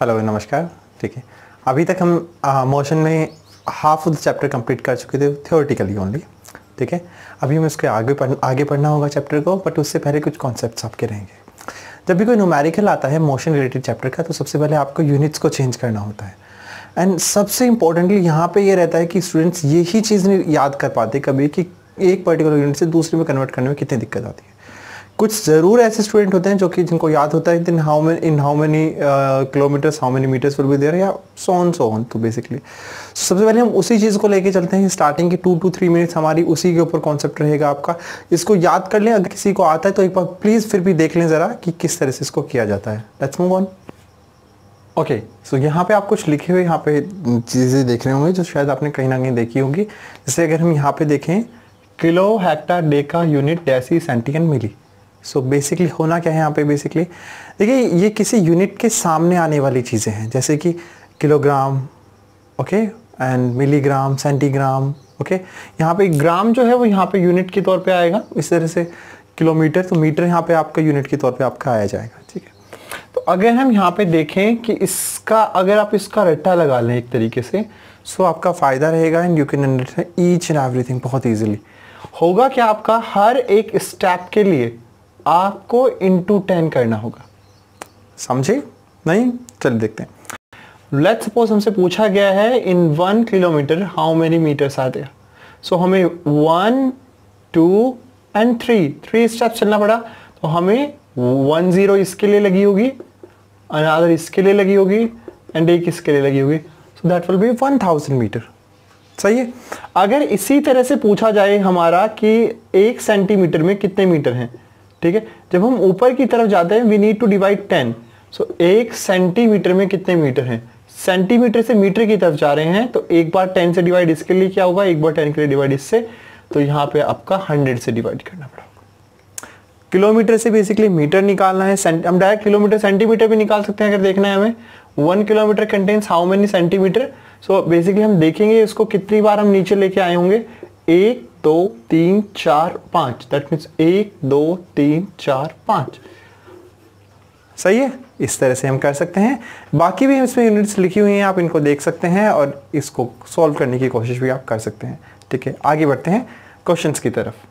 Hello, नमस्कार। ठीक है। अभी तक हम मोशन में half of the chapter complete कर चुके थे थियोरटिकली ओनली ठीक है। अभी हमें उसके आगे पढ़, आगे पढ़ना होगा चैप्टर को बट उससे पहले कुछ कॉन्सेप्ट आपके रहेंगे। जब भी कोई न्यूमेरिकल आता है मोशन रिलेटेड चैप्टर का तो सबसे पहले आपको यूनिट्स को चेंज करना होता है। एंड सबसे इंपॉर्टेंटली यहाँ पे ये रहता है कि स्टूडेंट्स यही चीज़ नहीं याद कर पाते कभी कि एक पर्टिकुलर यूनिट से दूसरे में कन्वर्ट करने में कितनी दिक्कत आती है। कुछ ज़रूर ऐसे स्टूडेंट होते हैं जो कि जिनको याद होता है दिन how many in how many kilometers how many meters will be there या सो ऑन सो ऑन तो बेसिकली सबसे पहले हम उसी चीज़ को लेके चलते हैं स्टार्टिंग की टू टू थ्री मिनट्स हमारी उसी के ऊपर कॉन्सेप्ट रहेगा आपका. इसको याद कर लें, अगर किसी को आता है तो एक बार प्लीज़ फिर भी देख लें ज़रा कि किस तरह से इसको किया जाता है. Let's move on okay so यहाँ पे आप कुछ लिखे हुए, यहाँ पे चीज़ें देख रहे होंगे जो शायद आपने कहीं ना कहीं देखी होगी. जैसे अगर हम यहाँ पे देखें, kilo hecto deca unit deci centi milli. So so basically होना क्या है यहाँ पे बेसिकली देखिए, ये किसी यूनिट के सामने आने वाली चीज़ें हैं। जैसे कि kilogram okay and milligram centigram okay यहाँ पे ग्राम जो है वो यहाँ पे यूनिट के तौर पे आएगा। इस तरह से किलोमीटर तो मीटर यहाँ पे आपका यूनिट के तौर पे आपका आया जाएगा, ठीक है? तो अगर हम यहाँ पे देखें कि इसका, अगर आप इसका रट्टा लगा लें एक तरीके से सो आपका फ़ायदा रहेगा and you can understand each and everything बहुत ईजिली होगा क्या आपका? हर एक स्टेप के लिए। आपको इंटू टेन करना होगा। समझे? नहीं? चलिए देखते हैं। लेट सपोज़ हमसे पूछा गया है in one kilometer how many meters are there so हमें one two and three three step चलना पड़ा। तो हमें वन ज़ीरो इसके लिए लगी होगी अनादर इसके लिए लगी होगी एंड एक इसके लिए लगी होगी। So that will be one thousand meter सही है? अगर इसी तरह से पूछा जाए हमारा कि एक सेंटीमीटर में कितने मीटर हैं ठीक है? जब हम ऊपर की तरफ़ जाते हैं we need to divide ten so एक सेंटीमीटर में कितने मीटर हैं? सेंटीमीटर से मीटर की तरफ़ जा रहे हैं तो एक बार टेन से डिवाइड इसके लिए क्या होगा? एक बार टेन के लिए डिवाइड इससे तो यहाँ पे आपका हंड्रेड से डिवाइड करना पड़ेगा। किलोमीटर से बेसिकली मीटर निकालना है हम डायरेक्ट किलोमीटर सेंटीमीटर भी निकाल सकते हैं अगर देखना है हमें। One kilometer contains how many centimeter so basically हम देखेंगे इसको कितनी बार हम नीचे लेके आए होंगे। एक दो, तीन, चार, पाँच। दैट मीन्स एक, दो, तीन, चार, पाँच। सही है? इस तरह से हम कर सकते हैं। बाकी भी इसमें यूनिट्स लिखी हुई हैं, आप इनको देख सकते हैं और इसको सॉल्व करने की कोशिश भी आप कर सकते हैं। ठीक है, आगे बढ़ते हैं। क्वेश्चंस की तरफ़।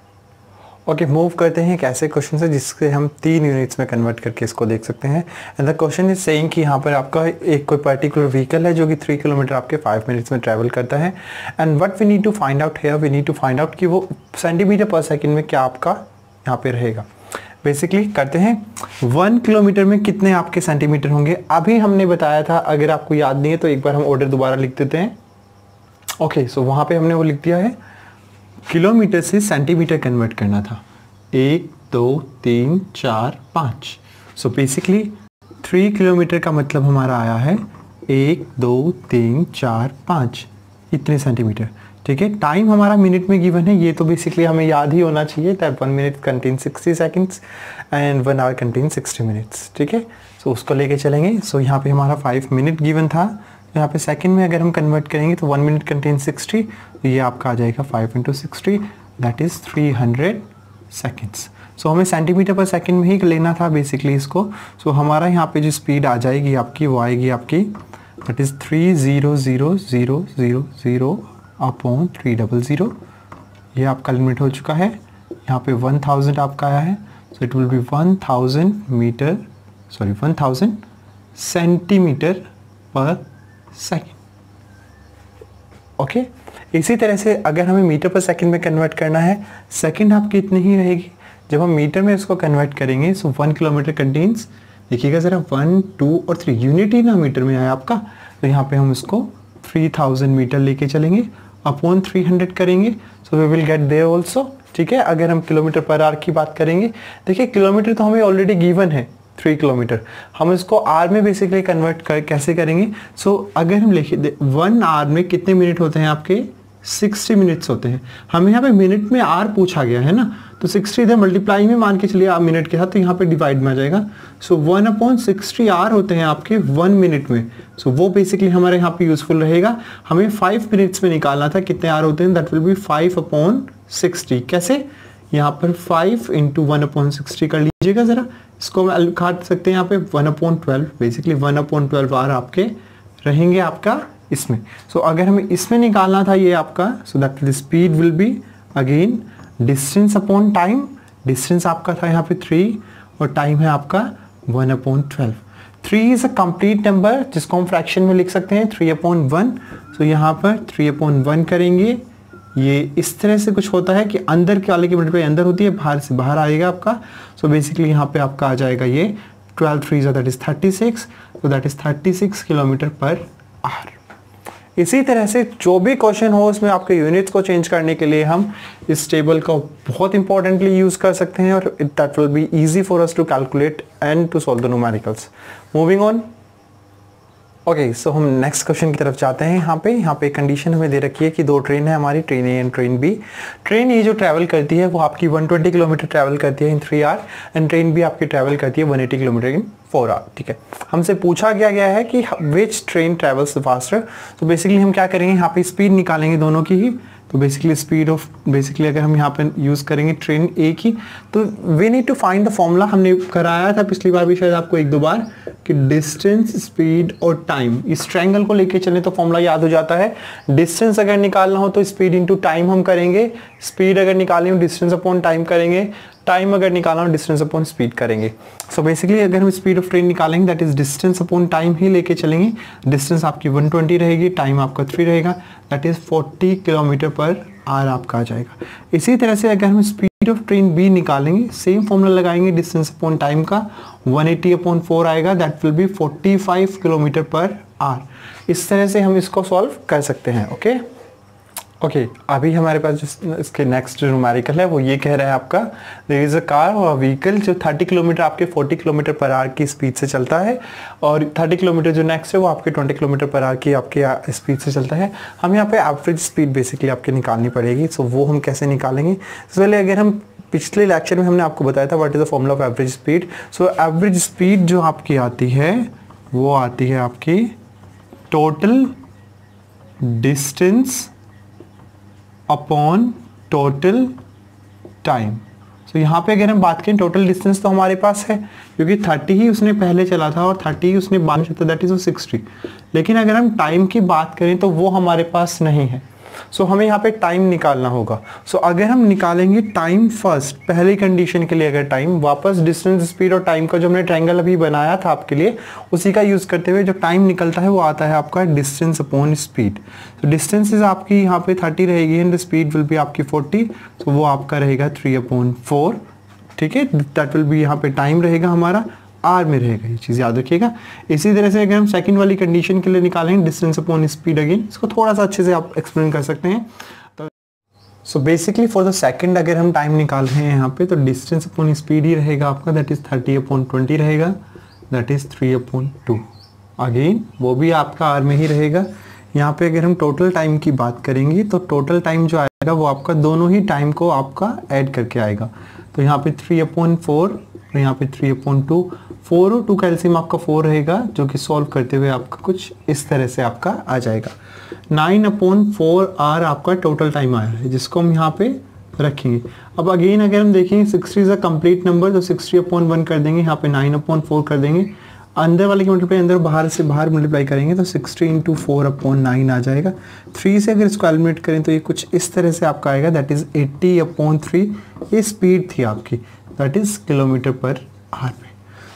ओके मूव करते हैं एक ऐसे क्वेश्चन से जिससे हम तीन यूनिट्स में कन्वर्ट करके इसको देख सकते हैं। And the question is saying कि यहाँ पर आपका एक कोई पर्टिकुलर व्हीकल है जो कि थ्री किलोमीटर आपके फाइव मिनट्स में ट्रैवल करता है। And what we need to find out here we need to find out कि वो सेंटीमीटर पर सेकेंड में क्या आपका यहाँ पे रहेगा। बेसिकली करते हैं वन किलोमीटर में कितने आपके सेंटीमीटर होंगे? अभी हमने बताया था, अगर आपको याद नहीं है तो एक बार हम ऑर्डर दोबारा लिख देते हैं। ओके सो वहाँ पे हमने वो लिख दिया है। किलोमीटर से सेंटीमीटर कन्वर्ट करना था। एक दो तीन चार पाँच। सो बेसिकली थ्री किलोमीटर का मतलब हमारा आया है एक दो तीन चार पाँच। इतने सेंटीमीटर। ठीक है? टाइम हमारा मिनट में गिवन है। ये तो बेसिकली हमें याद ही होना चाहिए। That one minute contain sixty seconds and one hour contain sixty minutes ठीक है? सो उसको लेके चलेंगे। सो so, यहाँ पे हमारा फाइव मिनट गिवन था। यहाँ पे सेकंड में अगर हम कन्वर्ट करेंगे तो वन मिनट कंटेन सिक्सटी तो ये आपका आ जाएगा five into sixty that is three hundred seconds so हमें सेंटीमीटर पर सेकंड में ही लेना था बेसिकली इसको. सो so, हमारा यहाँ पे जो स्पीड आ जाएगी आपकी वो आएगी आपकी that is three zero zero zero zero zero upon three double zero ये आपका लिमिट हो चुका है. यहाँ पे वन थाउज़ेंड आपका आया है. So it will be one thousand meter sorry one thousand centimeter per second okay इसी तरह से अगर हमें मीटर पर सेकंड में कन्वर्ट करना है सेकंड आपकी इतनी ही रहेगी? जब हम मीटर में इसको कन्वर्ट करेंगे सो वन किलोमीटर कंटेन्स देखिएगा ज़रा वन टू और थ्री यूनिट ही ना मीटर में आया आपका तो यहाँ पे हम इसको थ्री थाउज़ेंड मीटर लेके चलेंगे अपॉन थ्री हंड्रेड करेंगे so we will get there also ठीक है? अगर हम किलोमीटर पर आर की बात करेंगे, देखिए किलोमीटर तो हमें ऑलरेडी गिवन है थ्री किलोमीटर हम इसको आर में बेसिकली कन्वर्ट कर कैसे करेंगे? सो so, अगर हम लिखे वन आर में कितने मिनट होते हैं आपके? 60 मिनट्स होते हैं। हमें यहाँ पे मिनट में आर पूछा गया है ना? तो 60 इधर मल्टीप्लाई में मान के चलिए आप मिनट के साथ तो यहाँ पे डिवाइड में आ जाएगा। So one upon sixty hour होते हैं आपके वन मिनट में। सो so, वो बेसिकली हमारे यहाँ पे यूजफुल रहेगा। हमें फाइव मिनट्स में निकालना था कितने आर होते हैं? That will be five upon sixty कैसे? यहाँ पर five into one upon sixty कर लीजिएगा ज़रा। इसको हम काट सकते हैं यहाँ पे one upon twelve basically one upon twelve hour आपके रहेंगे आपका इसमें। सो so, अगर हमें इसमें निकालना था ये आपका so that the speed will be again distance upon time distance आपका था यहाँ पे थ्री और टाइम है आपका one upon twelve three is a complete number जिसको हम फ्रैक्शन में लिख सकते हैं थ्री अपॉन वन सो यहाँ पर थ्री अपॉन वन करेंगे। ये इस तरह से कुछ होता है कि अंदर के वाले की मल्टीप्लाई अंदर होती है, बाहर से बाहर आएगा आपका। सो बेसिकली यहाँ पे आपका आ जाएगा ये twelve three that is thirty six तो that is thirty six kilometer per hour इसी तरह से जो भी क्वेश्चन हो, उसमें आपके यूनिट्स को चेंज करने के लिए हम इस टेबल को बहुत इंपॉर्टेंटली यूज़ कर सकते हैं और that will be easy for us to calculate and to solve the numericals moving on okay okay, so so हम नेक्स्ट क्वेश्चन की तरफ़ जाते हैं यहाँ पे। यहाँ पे कंडीशन हमें दे रखी है कि दो ट्रेन है हमारी train A and train B train A जो ट्रैवल करती है वो आपकी 120 किलोमीटर ट्रैवल करती है in three hour and train B आपकी ट्रैवल करती है 180 किलोमीटर इन फोर आर ठीक है? हमसे पूछा गया गया है कि विच ट्रेन ट्रेवल्स फास्टर तो बेसिकली हम क्या करेंगे यहाँ पे स्पीड निकालेंगे दोनों की ही। तो बेसिकली स्पीड ऑफ़ बेसिकली अगर हम यहाँ पे यूज़ करेंगे ट्रेन ए की तो we need to find the formula हमने कराया था पिछली बार भी शायद आपको एक दो बार, कि डिस्टेंस स्पीड और टाइम इस ट्रैंगल को लेके चलें तो फॉर्मूला याद हो जाता है। डिस्टेंस अगर निकालना हो तो स्पीड इंटू टाइम हम करेंगे। स्पीड अगर निकालें डिस्टेंस अपॉन टाइम करेंगे। टाइम अगर निकालना हो डिस्टेंस अपॉन स्पीड करेंगे। सो so बेसिकली अगर हम स्पीड ऑफ़ ट्रेन निकालेंगे that is distance upon time ही लेके चलेंगे। डिस्टेंस आपकी 120 रहेगी टाइम आपका 3 रहेगा। That is 40 kilometer per hour आपका आ जाएगा। इसी तरह से अगर हम स्पीड ऑफ़ ट्रेन बी निकालेंगे सेम फॉर्मूला लगाएँगे डिस्टेंस अपॉन टाइम का 180 एटी अपॉन फोर आएगा। That will be 45 kilometer per hour इस तरह से हम इसको सॉल्व कर सकते हैं ओके okay? ओके okay, अभी हमारे पास जो इसके नेक्स्ट न्यूमेरिकल है वो ये कह रहा है आपका देर इज़ अ कार और व्हीकल जो 30 किलोमीटर आपके 40 किलोमीटर पर आर की स्पीड से चलता है और 30 किलोमीटर जो नेक्स्ट है वो आपके 20 किलोमीटर पर आर की आपके स्पीड से चलता है। हम यहाँ पे एवरेज स्पीड बेसिकली आपके निकालनी पड़ेगी सो वो हम कैसे निकालेंगे? सबसे पहले अगर हम पिछले लेक्चर में हमने आपको बताया था what is the formula of average speed so average speed जो आपकी आती है वो आती है आपकी total distance upon total time so यहाँ पे अगर हम बात करें टोटल डिस्टेंस तो हमारे पास है, क्योंकि 30 ही उसने पहले चला था और 30 ही उसने बाद में दैट इज़ सिक्सटी लेकिन अगर हम टाइम की बात करें तो वो हमारे पास नहीं है। सो so, हमें यहाँ पे टाइम निकालना होगा। सो so, अगर हम निकालेंगे टाइम फ़र्स्ट पहली कंडीशन के लिए अगर टाइम वापस डिस्टेंस स्पीड और टाइम का जो हमने ट्रायंगल अभी बनाया था आपके लिए उसी का यूज़ करते हुए जो टाइम निकलता है वो आता है आपका डिस्टेंस अपॉन स्पीड तो डिस्टेंस इज़ आपकी यहाँ पे थर्टी रहेगी एंड स्पीड विल बी आपकी फोर्टी तो वो आपका रहेगा थ्री अपॉन ठीक है? दैट विल बी यहाँ पे टाइम रहेगा हमारा। आर में रहेगा ये चीज़, याद रखिएगा। इसी तरह से अगर हम सेकंड वाली कंडीशन के लिए निकालेंगे डिस्टेंस अपॉन स्पीड अगेन इसको थोड़ा सा अच्छे से आप एक्सप्लेन कर सकते हैं। तो so basically for the second अगर हम टाइम निकाल रहे हैं यहाँ पे तो डिस्टेंस अपॉन स्पीड ही रहेगा आपका that is thirty upon twenty रहेगा that is three upon two again वो भी आपका आर में ही रहेगा। यहाँ पे अगर हम टोटल टाइम की बात करेंगे तो टोटल टाइम जो आएगा, वो आपका दोनों ही टाइम को आपका ऐड करके आएगा। तो यहाँ पे थ्री अपॉन फोर और यहाँ पे थ्री अपॉन टू फोर और टू कैल्सियम आपका फोर रहेगा, जो कि सॉल्व करते हुए आपका कुछ इस तरह से आपका आ जाएगा। नाइन अपॉन फोर आर आपका टोटल टाइम आया है, जिसको हम यहाँ पे रखेंगे। अब अगेन अगर हम देखेंगे sixty is a complete number तो सिक्सटी अपॉन वन कर देंगे, यहाँ पे नाइन अपॉन फोर कर देंगे। अंदर वाले की मल्टीप्लाई अंदर बाहर से बाहर मल्टीप्लाई करेंगे तो sixty into four upon nine आ जाएगा। थ्री से अगर इसको एलिमिनेट करें तो ये कुछ इस तरह से आपका आएगा that is eighty upon three ये स्पीड थी आपकी that is kilometre per hour पे।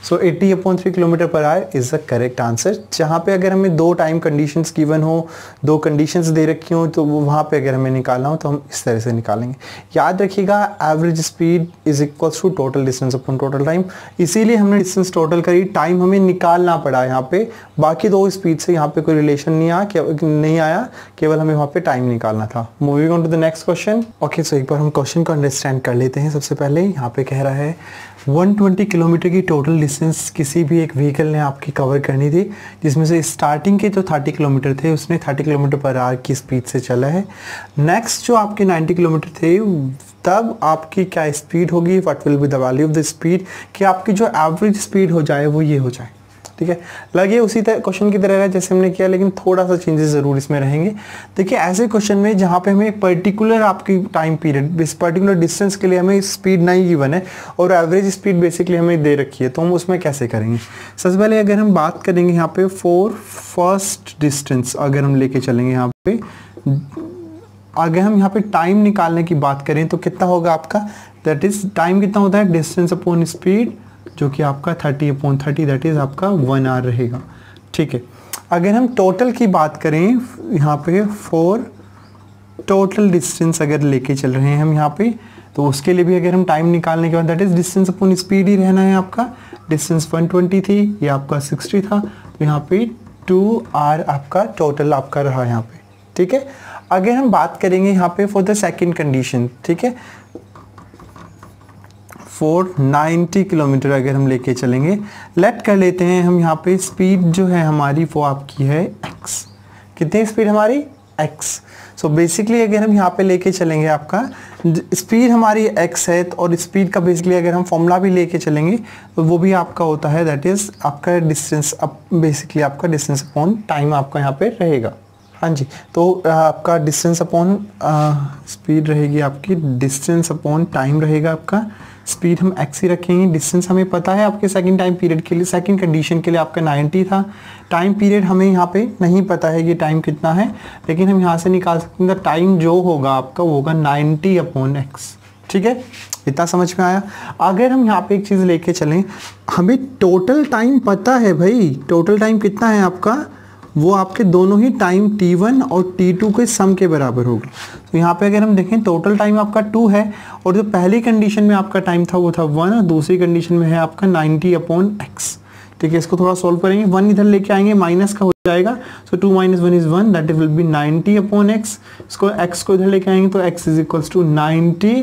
So 80 upon three kilometre per hour is the correct answer जहाँ पे अगर हमें दो टाइम कंडीशंस गिवन हो, दो कंडीशंस दे रखी हो तो वो वहाँ पे अगर हमें निकालना हो तो हम इस तरह से निकालेंगे। याद रखिएगा average speed is equals to total distance upon total time इसीलिए हमने डिस्टेंस टोटल करी टाइम हमें निकालना पड़ा यहाँ पे। बाकी दो स्पीड से यहाँ पे कोई रिलेशन नहीं आया नहीं आया, केवल हमें वहाँ पे टाइम निकालना था। Moving on to the next question okay so एक बार हम क्वेश्चन को अंडरस्टैंड कर लेते हैं। सबसे पहले यहाँ पे कह रहा है 120 किलोमीटर की टोटल डिस्टेंस किसी भी एक व्हीकल ने आपकी कवर करनी थी, जिसमें से स्टार्टिंग के जो 30 किलोमीटर थे, उसने 30 किलोमीटर पर आर की स्पीड से चला है। नेक्स्ट जो आपके 90 किलोमीटर थे, तब आपकी क्या स्पीड होगी? What will be the value of the speed कि आपकी जो एवरेज स्पीड हो जाए, वो ये हो जाए। ठीक है? लगे उसी तरह क्वेश्चन की तरह जैसे हमने किया, लेकिन थोड़ा सा चेंजेस ज़रूर इसमें रहेंगे। देखिए, ऐसे क्वेश्चन में जहाँ पे हमें पर्टिकुलर आपकी टाइम पीरियड इस पर्टिकुलर डिस्टेंस के लिए हमें स्पीड नहीं गिवन है, और एवरेज स्पीड बेसिकली हमें दे रखी है तो हम उसमें कैसे करेंगे? सबसे पहले अगर हम बात करेंगे यहाँ पे फोर फ़र्स्ट डिस्टेंस अगर हम लेके चलेंगे यहाँ पे अगर हम यहाँ पे टाइम निकालने की बात करें तो कितना होगा आपका? दैट इज़ टाइम कितना होता है? डिस्टेंस अपॉन स्पीड जो कि आपका 30 अपॉन थर्टी दैट इज़ आपका वन आवर रहेगा। ठीक है। अगर हम टोटल की बात करें, यहाँ पे फोर टोटल डिस्टेंस अगर लेके चल रहे हैं हम यहाँ पे तो उसके लिए भी अगर हम टाइम निकालने के बाद that is distance upon speed ही रहना है आपका। डिस्टेंस 120 थी, ये आपका 60 था तो यहाँ पे टू आर आपका टोटल आपका रहा यहाँ पे। ठीक है। अगर हम बात करेंगे यहाँ पे फॉर द सेकेंड कंडीशन ठीक है? 490 किलोमीटर अगर हम लेके चलेंगे। लेट कर लेते हैं हम यहाँ पे। स्पीड जो है हमारी वो आपकी है x कितनी स्पीड हमारी? X सो बेसिकली अगर हम यहाँ पे लेके चलेंगे आपका स्पीड हमारी x है और स्पीड का बेसिकली अगर हम फॉर्मूला भी लेके चलेंगे तो वो भी आपका होता है। दैट इज़ आपका डिस्टेंस अप बेसिकली आपका डिस्टेंस अपॉन टाइम आपका यहाँ पे रहेगा। हाँ जी तो आपका डिस्टेंस अपॉन स्पीड रहेगी आपकी। डिस्टेंस अपॉन टाइम रहेगा आपका। स्पीड हम एक्स ही रखेंगे। डिस्टेंस हमें पता है आपके सेकंड टाइम पीरियड के लिए सेकंड कंडीशन के लिए आपका 90 था। टाइम पीरियड हमें यहाँ पे नहीं पता है कि टाइम कितना है, लेकिन हम यहाँ से निकाल सकते हैं। टाइम जो होगा आपका, वो होगा 90 अपॉन एक्स ठीक है? इतना समझ में आया? अगर हम यहाँ पे एक चीज़ लेके चलें, हमें टोटल टाइम पता है भाई। टोटल टाइम कितना है आपका? वो आपके दोनों ही टाइम t1 और t2 के सम के बराबर होगा। तो यहाँ पे अगर हम देखें टोटल टाइम आपका टू है और जो पहली कंडीशन में आपका टाइम था वो था वन और दूसरी कंडीशन में है आपका 90 अपॉन एक्स ठीक है, इसको थोड़ा सॉल्व करेंगे। वन इधर लेके आएँगे माइनस का हो जाएगा। So two minus one is one that will be ninety upon x इसको एक्स को इधर लेके आएँगे तो x is equals to ninety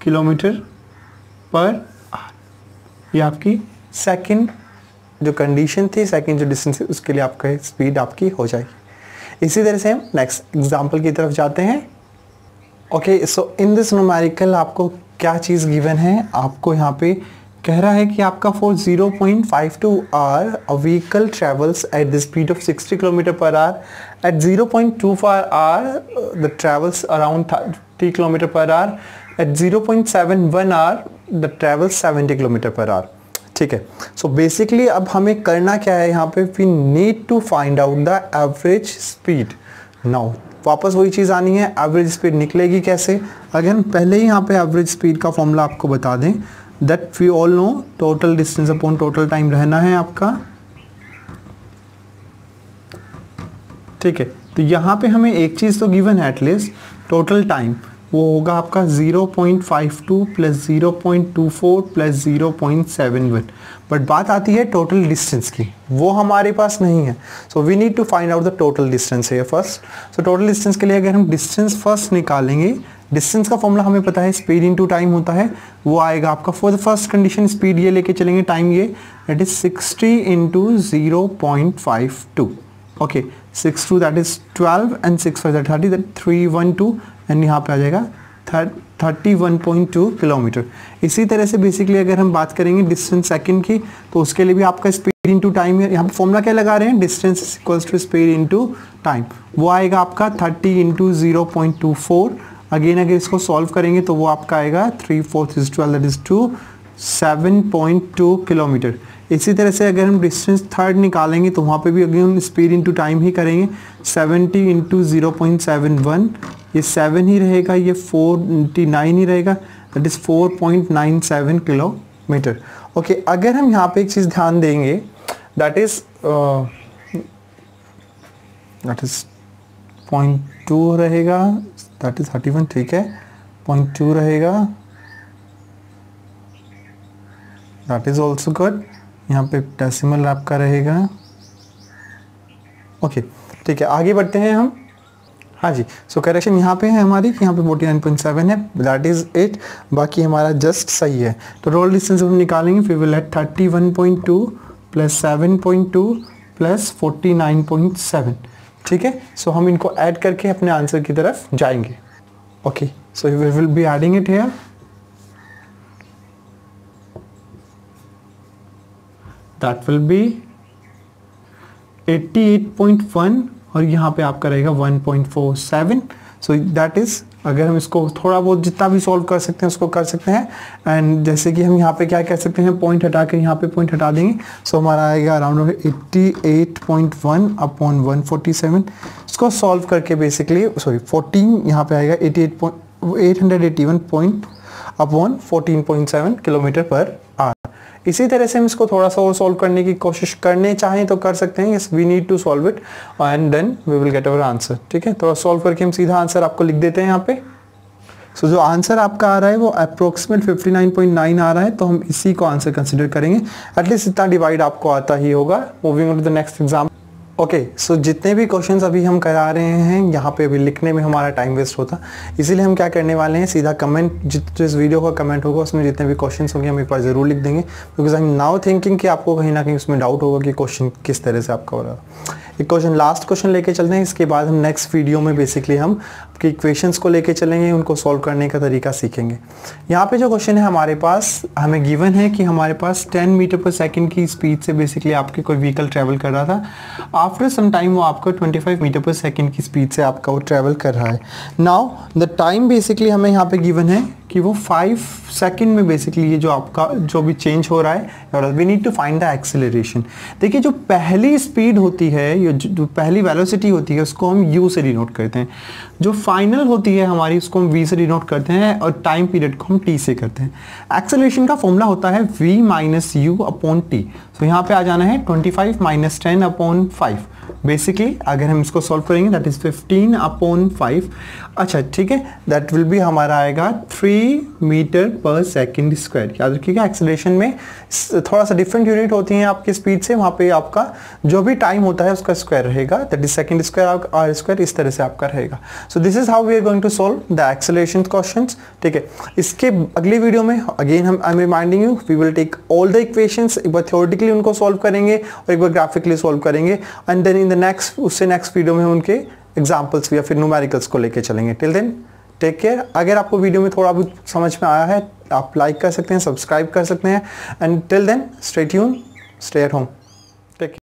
kilometre per ये आपकी सेकेंड जो कंडीशन थी सेकेंड जो डिस्टेंस है उसके लिए आपका स्पीड आपकी हो जाएगी। इसी तरह से हम नेक्स्ट एग्ज़ाम्पल की तरफ़ जाते हैं। Okay so in this numerical आपको क्या चीज़ गिवन है? आपको यहाँ पे कह रहा है कि आपका for 0.52 hour a vehicle travels at the speed of 60 kilometre per hour at 0.25 hour the travels around 30 kilometre per hour at 0.71 hour the travels 70 kilometre per hour ठीक है। सो बेसिकली अब हमें करना क्या है यहाँ पे? We need to find out the average speed now वापस वही चीज़ आनी है एवरेज स्पीड निकलेगी कैसे? अगेन पहले ही यहाँ पे एवरेज स्पीड का फॉर्मूला आपको बता दें। That we all know total distance upon total time रहना है आपका। ठीक है तो यहाँ पे हमें एक चीज़ तो गिवन है एटलीस्ट टोटल टाइम वो होगा आपका 0.52 प्लस 0.24 प्लस 0.71 बट बात आती है टोटल डिस्टेंस की। वो हमारे पास नहीं है। So we need to find out the total distance है फ़र्स्ट सो टोटल डिस्टेंस के लिए अगर हम डिस्टेंस फ़र्स्ट निकालेंगे डिस्टेंस का फॉर्मूला हमें पता है स्पीड इनटू टाइम होता है। वो आएगा आपका for the first condition speed ये लेके चलेंगे टाइम ये। That is 60 into zero point five two okay six two that is twelve and six five that thirty that three one two and यहाँ पे आ जाएगा thirty one point two kilometre. इसी तरह से बेसिकली अगर हम बात करेंगे डिस्टेंस सेकंड की तो उसके लिए भी आपका स्पीड इनटू टाइम यहाँ पर फॉर्मूला क्या लगा रहे हैं? Distance equals to speed into time वो आएगा आपका thirty into zero point two four again अगर इसको सॉल्व करेंगे तो वो आपका आएगा three fourth is twelve that is two seven point two kilometre. इसी तरह से अगर हम डिस्टेंस थर्ड निकालेंगे तो वहाँ पे भी अगेन स्पीड इनटू टाइम ही करेंगे 70 into zero point seven one ये सेवन ही रहेगा, ये फोर नाइन ही रहेगा that is four point nine seven kilometre okay अगर हम यहाँ पे एक चीज़ ध्यान देंगे that is that is point two रहेगा दैट इज़ थर्टी वन ठीक है? पॉइंट टू रहेगा दैट इज़ ऑल्सो गुड यहाँ पे डेसिमल आपका रहेगा। ओके ठीक है, आगे बढ़ते हैं हम। हाँ जी सो करेक्शन यहाँ पे है हमारी, यहाँ पे फोर्टी नाइन पॉइंट सेवन है दैट इज़ इट बाकी हमारा जस्ट सही है। तो रोल डिस्टेंस हम निकालेंगे, फिर will add thirty one point two plus seven point two plus forty nine point seven ठीक है? सो हम इनको ऐड करके अपने आंसर की तरफ़ जाएँगे। Okay so we will be adding it here that will be 88.1 और यहाँ पे आपका रहेगा 1.47 सो दैट इज़ अगर हम इसको थोड़ा बहुत जितना भी सॉल्व कर सकते हैं उसको कर सकते हैं। एंड जैसे कि हम यहाँ पे क्या कह सकते हैं पॉइंट हटा के यहाँ पे पॉइंट हटा देंगे। सो so, हमारा आएगा अराउंड 88.1 अपॉन 147 इसको सॉल्व करके बेसिकली सॉरी 14 यहाँ पे आएगा 88 point 881 point upon 14.7 kilometre per hour इसी तरह से हम इसको थोड़ा सा और सॉल्व करने की कोशिश करने चाहें तो कर सकते हैं। We need to solve it and then we will get our answer ठीक है? थोड़ा सॉल्व करके हम सीधा आंसर आपको लिख देते हैं यहाँ पे। सो so, जो आंसर आपका आ रहा है वो अप्रोक्सीमेट 59.9 आ रहा है तो हम इसी को आंसर कंसिडर करेंगे। एटलीस्ट इतना डिवाइड आपको आता ही होगा। Moving to the next exam okay okay, so so जितने भी क्वेश्चंस अभी हम करा रहे हैं यहाँ पे अभी लिखने में हमारा टाइम वेस्ट होता। इसीलिए हम क्या करने वाले हैं सीधा कमेंट जित इस वीडियो का कमेंट होगा उसमें जितने भी क्वेश्चंस होंगे हम एक बार ज़रूर लिख देंगे। Because I am now thinking कि आपको कहीं ना कहीं उसमें डाउट होगा कि क्वेश्चन किस तरह से आपका हो रहा है। एक क्वेश्चन लास्ट क्वेश्चन लेके चलते हैं। इसके बाद हम नेक्स्ट वीडियो में बेसिकली हम आपके इक्वेशंस को लेके चलेंगे, उनको सॉल्व करने का तरीका सीखेंगे। यहाँ पे जो क्वेश्चन है हमारे पास, हमें गिवन है कि हमारे पास 10 मीटर पर सेकंड की स्पीड से बेसिकली आपके कोई व्हीकल ट्रेवल कर रहा था। आफ्टर सम टाइम वो आपको 25 मीटर पर सेकंड की स्पीड से आपका वो ट्रैवल कर रहा है। नाउ द टाइम बेसिकली हमें यहाँ पे गिवन है कि वो फाइव सेकेंड में बेसिकली ये जो आपका, जो भी चेंज हो रहा है we need to find the acceleration देखिए, जो पहली स्पीड होती है ये जो पहली वेलोसिटी होती है, उसको हम यू से डिनोट करते हैं। जो फाइनल होती है हमारी, उसको हम वी से डिनोट करते हैं और टाइम पीरियड को हम टी से करते हैं। एक्सेलेशन का फॉर्मूला होता है v minus u upon t so यहाँ पे आ जाना है twenty five minus ten upon five basically अगर हम इसको सॉल्व करेंगे दैट इज़ 15 अपॉन 5 अच्छा ठीक है दैट विल बी हमारा आएगा 3 मीटर पर सेकंड स्क्वायर याद रखिएगा एक्सेलरेशन में थोड़ा सा डिफरेंट यूनिट होती हैं आपकी स्पीड से, वहाँ पे आपका जो भी टाइम होता है, उसका स्क्वायर रहेगा. That is second square or square इस तरह से आपका रहेगा. So this is how we are going to solve the acceleration question ठीक है, इसके अगली वीडियो में अगेन हम I am reminding you we will take all the equations एक बार थ्योरेटिकली उनको सॉल्व करेंगे और एक बार ग्राफिकली सॉल्व करेंगे. And then in the next उससे नेक्स्ट वीडियो में उनके एग्जाम्पल्स या फिर न्यूमेरिकल्स को लेके चलेंगे। टिल देन टेक केयर अगर आपको वीडियो में थोड़ा बहुत समझ में आया है, आप लाइक कर सकते हैं सब्सक्राइब कर सकते हैं। And till then stay tune stay at home